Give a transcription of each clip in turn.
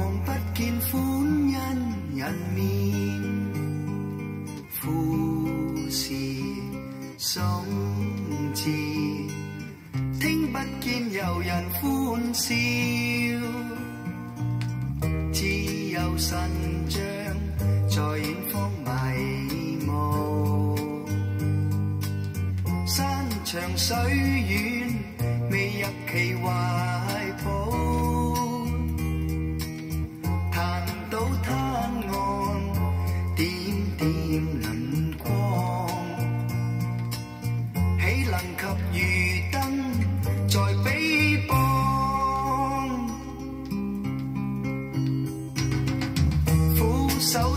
望不见欢欣人面，富士松枝，听不见游人欢笑，只有神像在远方迷雾，山长水远，未入其怀抱。俯首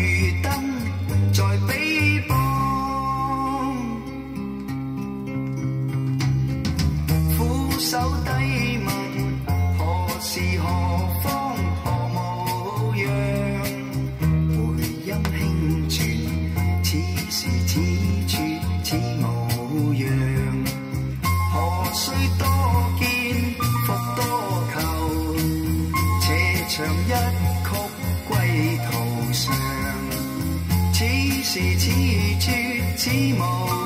及渔灯在彼邦？俯首低问，何时何方何模样？回音轻传，此时此归途上，此时此处此模